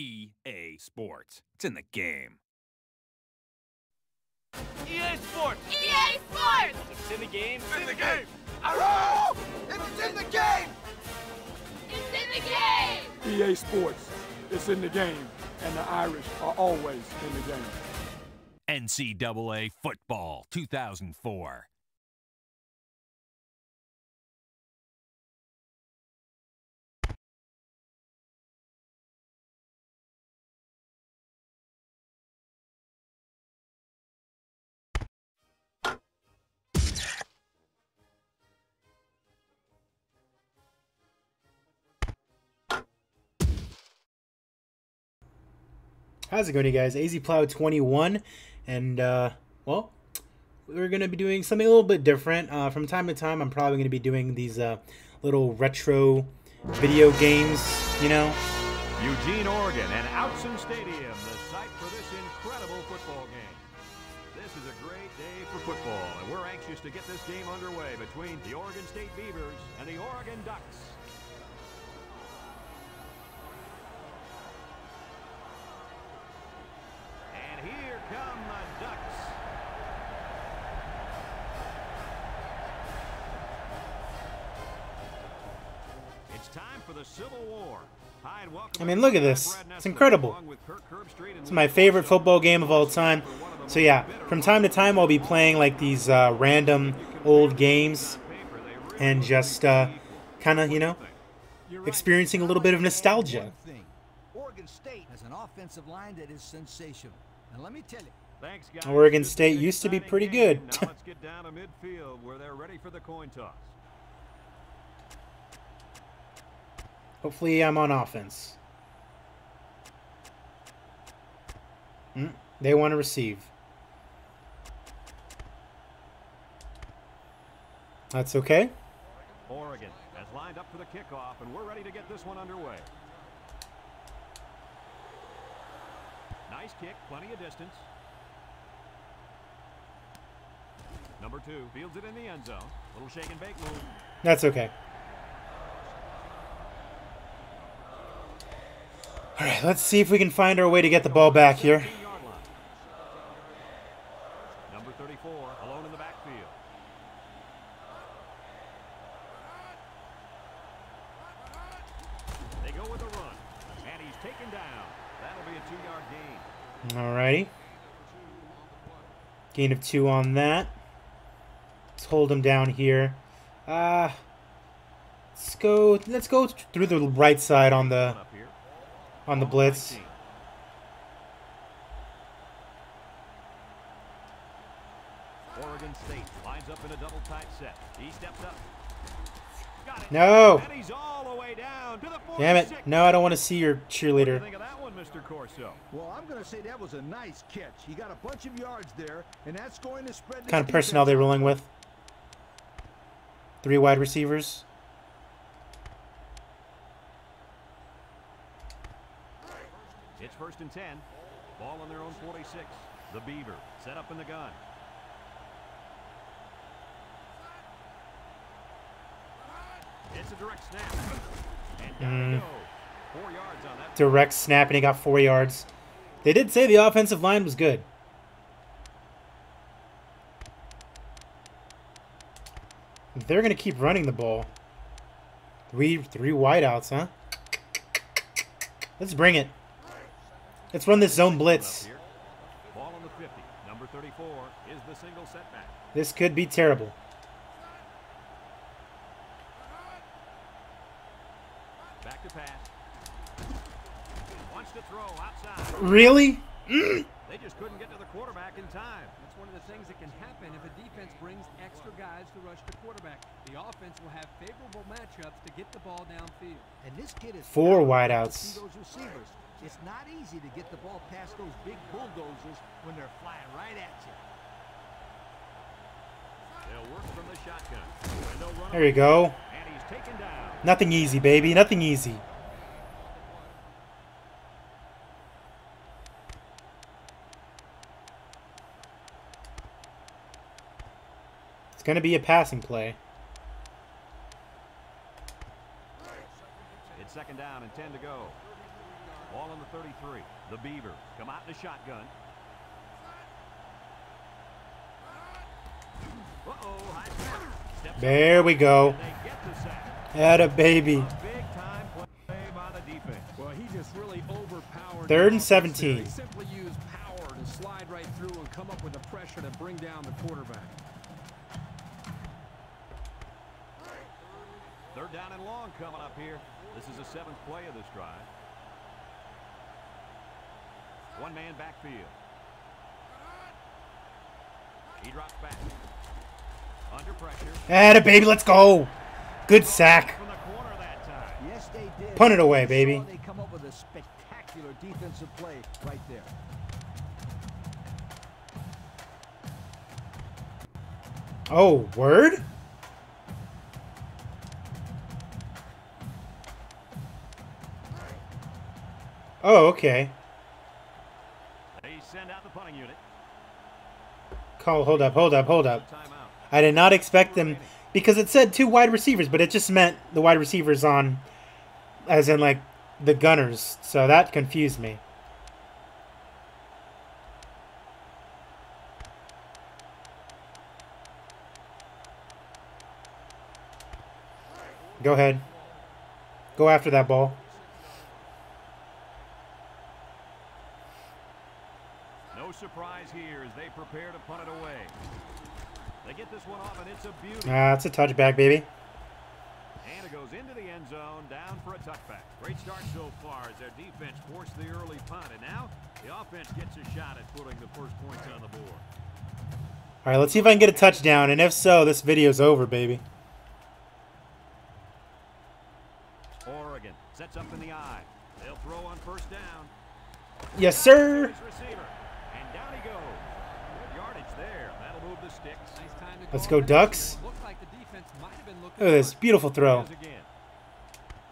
EA Sports. It's in the game. EA Sports. EA Sports! It's in the game. It's in the game. Arrow! It's in the game. It's in the game! EA Sports. It's in the game, and the Irish are always in the game. NCAA Football 2004. How's it going, you guys? AZ Pelayo 21, and uh, well, we're gonna be doing something a little bit different. Uh, from time to time, I'm probably gonna be doing these uh, little retro video games. You know, Eugene, Oregon, and Autzen Stadium, the site for this incredible football game. This is a great day for football, and we're anxious to get this game underway between the Oregon State Beavers and the Oregon Ducks. Come the Ducks. It's time for the Civil War. Hi, and welcome I mean, look at this. It's incredible. along with Kirk Herbstreit and it's my favorite football game of all time. So yeah, from time to time, I'll be playing like these uh, random old games and just uh, kind of, you know, experiencing a little bit of nostalgia. Oregon State has an offensive line that is sensational. And let me tell you, Thanks, guys. Oregon State used to be pretty game. good. now let's get down to midfield where they're ready for the coin toss. Hopefully, I'm on offense. Hmm, they want to receive. That's okay. Oregon has lined up for the kickoff, and we're ready to get this one underway. Nice kick, plenty of distance. Number two fields it in the end zone. Little shake and bake move. That's okay. All right, let's see if we can find our way to get the ball back here. 15-yard line. Number 34 alone in the backfield. They go with a run, and he's taken down. That'll be a two-yard gain. Alrighty. Gain of two on that. Let's hold him down here. Uh let's go let's go through the right side on the on the blitz. Oregon State lines up in a double tight set. He steps up. No. And he's all the way down to the 46. Damn it. No, I don't want to see your What do you cheerleader. Mr. Corso? well, I'm going to say that was a nice catch. He got a bunch of yards there, and that's going to spread this kind of personnel they're out. rolling with. Three wide receivers. It's first and 10. Ball on their own 46. The Beaver set up in the gun. It's a direct snap. And down Mm. Direct snap and he got four yards. They did say the offensive line was good. They're gonna keep running the ball. Three three wideouts, huh? Let's bring it. Let's run this zone blitz. Ball on the 50. Number 34 is the single setback. This could be terrible. Back to pass. Wants to throw outside. Really? They just couldn't get to the quarterback in time. That's one of the things that can happen if a defense brings extra guys to rush the quarterback. The offense will have favorable matchups to get the ball downfield. And this kid is Four wideouts. see those receivers. It's not easy to get the ball past those big bulldozers when they're flying right at you. They'll work from the shotgun. And they'll run There you go. And he's taken down. Nothing easy, baby. Nothing easy. Going to be a passing play. It's second down and 10 to go. Ball on the 33. The Beavers come out in the shotgun. Uh-oh, high snap. Steps There we go. and they get the sack. Atta baby. A big time play by the defense. Well, really. Third and 17. He simply used power to slide right through and come up with the pressure to bring down the quarterback. Third down and long coming up here. This is the seventh play of this drive. One man backfield. He drops back. Under pressure. Atta baby, let's go. Good sack. From the corner that time. Yes, they did. Punt it away, baby. They come up with a spectacular defensive play right there. Oh, word? Oh, okay. They send out the punting unit. Call, hold up, hold up, hold up. I did not expect them because it said two wide receivers, but it just meant the wide receivers on, as in like the gunners. So that confused me. Go ahead. Go after that ball. No surprise here as they prepare to punt it away. They get this one off, and it's a beauty. Ah, it's a touchback, baby. And it goes into the end zone, down for a touchback. Great start so far as their defense forced the early punt, and now the offense gets a shot at putting the first points on the board. All right, let's see if I can get a touchdown, and if so, this video's over, baby. Oregon sets up in the I. They'll throw on first down. Yes, sir. His receiver, and down he goes. Good yardage there. That'll move the sticks. Nice time to Let's go. Ducks. Looked like the defense might have been looking Look at this beautiful throw.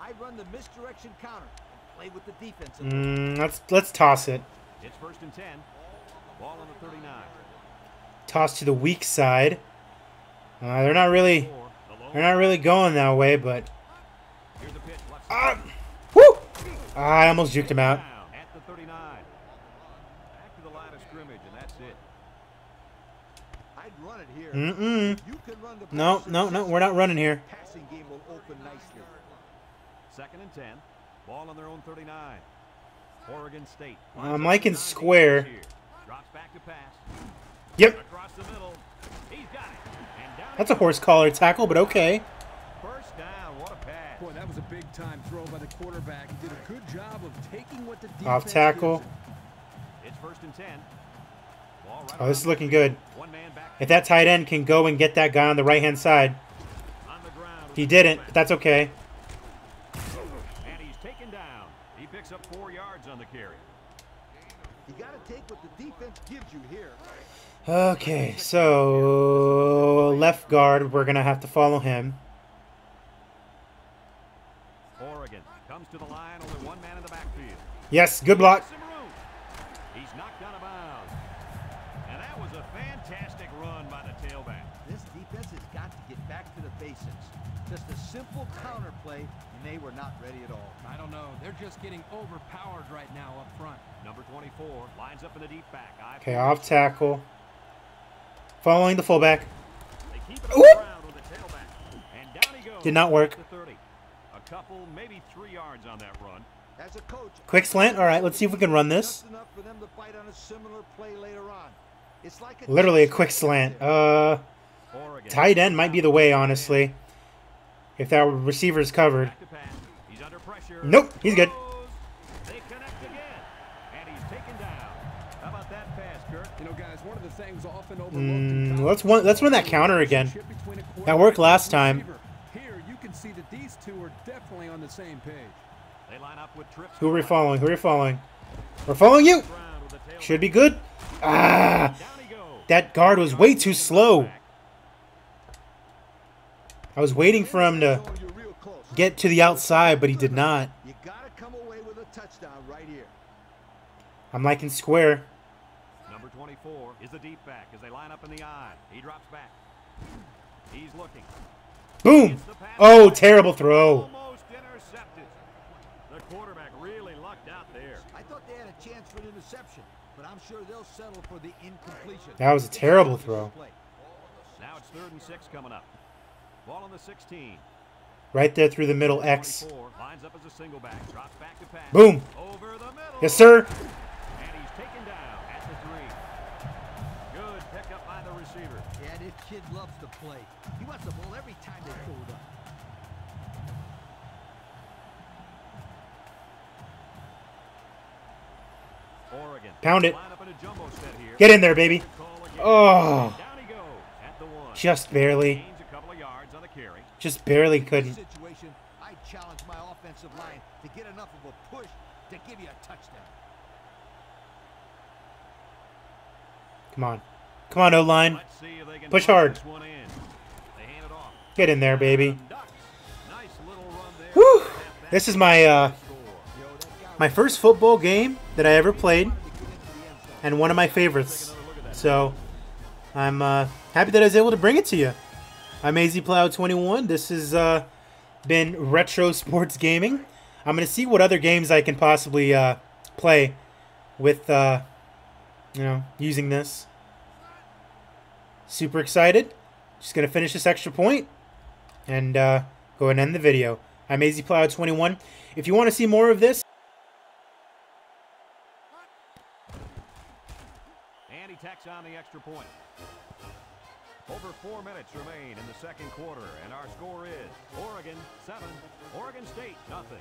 I run the misdirection counter and play with the defense. Mm, let's let's toss it. It's first and 10. Ball on the 39. Toss to the weak side. Uh, they're not really Four. The low they're not really going that way, but Here's the ah, woo! Ah, I almost juked him out. down at the 39. Back to the line of scrimmage, and that's it. I'd run it here. Mm-mm. You can run the No, no, no, we're not running here. Passing game will open nicely. Second and 10. Ball on their own 39. Oregon State. Uh, I'm liking square. Drops back to pass. Yep, Across the middle. He's got it. And down that's a horse collar tackle, but okay. First down. What a pass. Boy, that was a big time throw by the quarterback. He did a good job of taking what the defense Off gives tackle. It's first and 10. Ball right Oh, this is looking good. One man back If that tight end can go and get that guy on the right hand side, on the ground. with he didn't, but that's okay. And he's taken down. He picks up four yards on the carry. You got to take what the defense gives you here. Okay, so left guard, we're gonna have to follow him. Oregon comes to the line. Only one man in the backfield. Yes, good block. Not ready at all. I don't know. They're just getting overpowered right now up front. Number 24 lines up in the deep back. Eye Okay, off tackle. Following the fullback. They keep it on Whoop. the ground with the tailback. And down he goes. Did not work. at the 30. A couple, maybe three yards on that run. As a coach, Quick slant. All right, let's see if we can run this. just enough for them to bite on a similar play later on. It's like a Literally a quick slant. there. Uh, Oregon. tight end might be the way, honestly. If that receiver is covered. Back to pass. He's under pressure. Nope, he's good. They connect again. And he's taken down. How about that pass, Kirk? You know, guys, one of the things often overlooked Mm, let's one- let's run that counter again. relationship between a That worked last time. Here, you can see that these two are definitely on the same page. They line up with trips. Who are we following? Who are we following? We're following you. Ground with the tailback. Should be good. Ah, Down he goes. that guard was way too slow. I was waiting for him to get to the outside, but he did not. You got to come away with a touchdown right here. I'm liking square. Number 24 is the deep back as they line up in the I. He drops back. He's looking. Boom. Gets the pass Oh, terrible throw. Almost intercepted. The quarterback really lucked out there. I thought they had a chance for an interception, but I'm sure they'll settle for the incompletion. That was a terrible throw. Now it's third and six coming up. Ball on the 16. Right there through the middle X. lines up as a single back, drops back to pass. Boom. Over the middle. Yes, sir. And he's taken down at the three. Good pickup by the receiver. Yeah, this kid loves to play. He wants the ball every time they throw it up. Oregon. Pound it. Line up in a jumbo set here. Get in there, baby. Oh, Down he goes at the one. just barely. Just barely couldn't. situation, I challenge my offensive line to get enough of a push to give you a touchdown. Come on. Come on, O-line. Let's see if they can Push hard. In. They hand it off. Get in there, baby. Ducks. Nice little run there. Whew. This is my uh, my first football game that I ever played, and one of my favorites. So I'm uh, happy that I was able to bring it to you. I'm AZPelayo21. This has uh, been Retro Sports Gaming. I'm gonna see what other games I can possibly uh, play with, uh, you know, using this. Super excited. Just gonna finish this extra point and uh, go and end the video. I'm AZPelayo21. If you want to see more of this, And he tacks on the extra point. Over four minutes remain in the second quarter, and our score is Oregon 7, Oregon State nothing.